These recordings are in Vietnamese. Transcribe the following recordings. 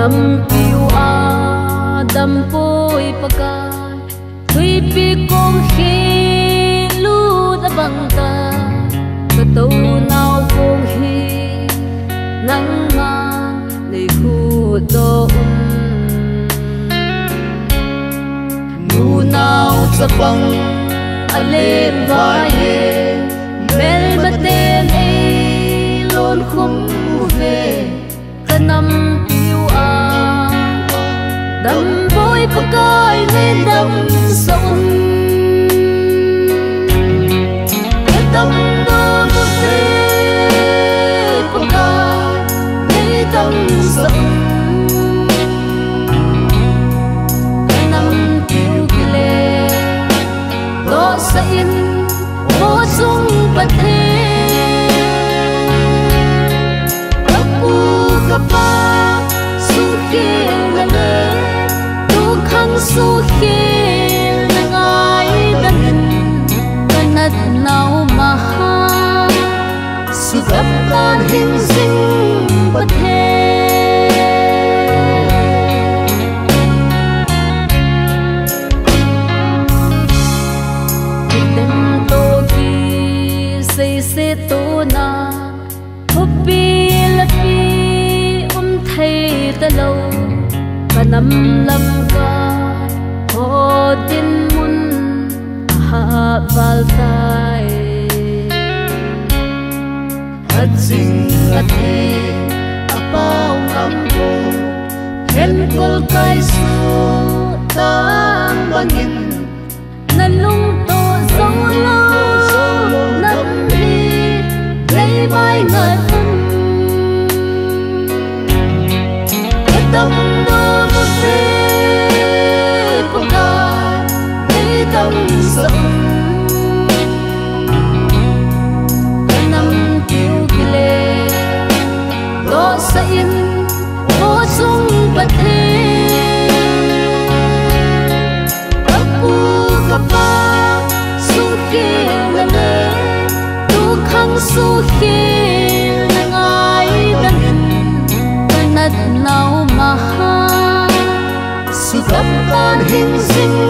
năm piu a dam poi paka thui pi kong khi lu da bang ta. Ka tàu nau kong hi nang ma nei khu do nu nau sa bang alem vai mel baten e lon khum đầm vui của coi su khi ngai dan kanat nau maha su gap kan hin sing pathe hết. se to na hopi la pi um thei ta lâu cả năm tin mun ha val tai hat sing at he apau ngam ko hen kol kai su tang bangin tu khang suki ngai dan kanat nau maha su gap kan hin sing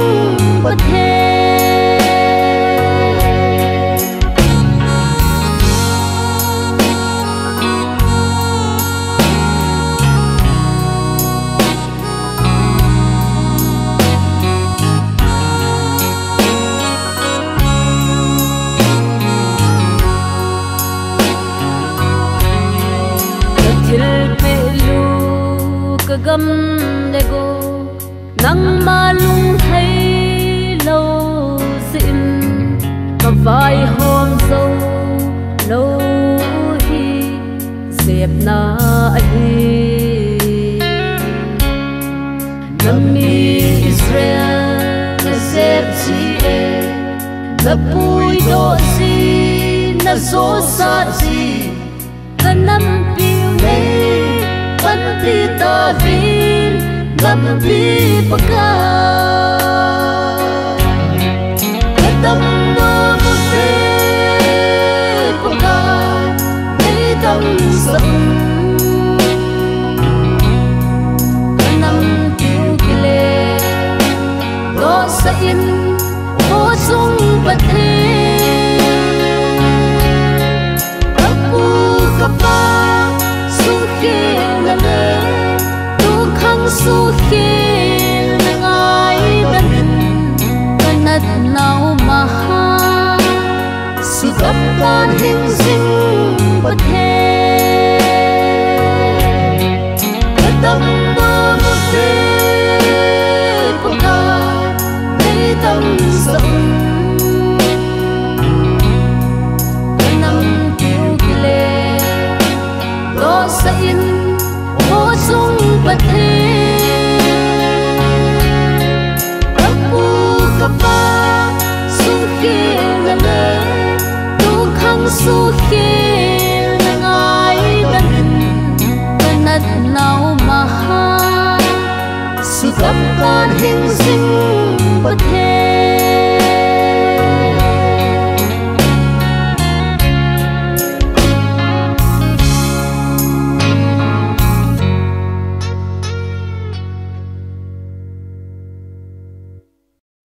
ka gam le go nang ma lung thấy lâu sin ka vai hôm dâu lâu hi dẹp na hi mi israel na zep chi e na bùi đô si na dô sa chi بتعبير غم ببكاء духе nào mà ha sự cảm ơn hình sinh bất hết